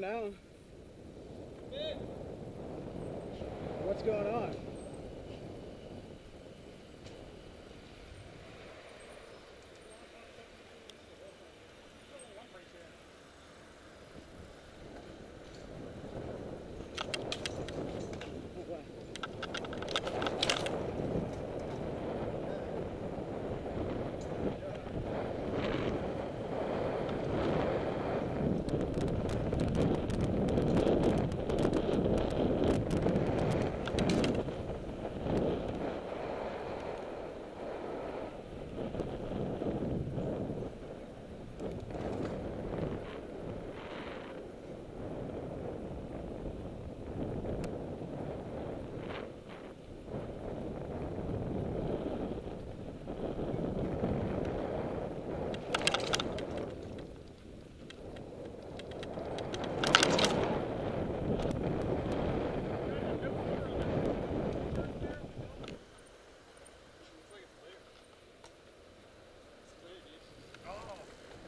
calm down. What's going on?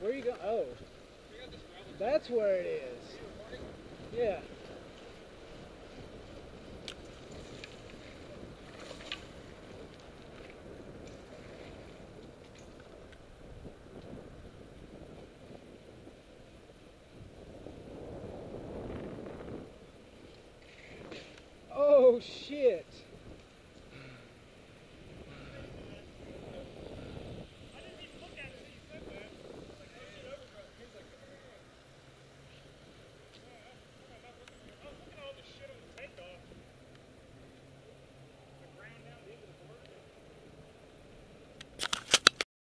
Where are you going? Oh, that's where it is. Yeah. Oh shit.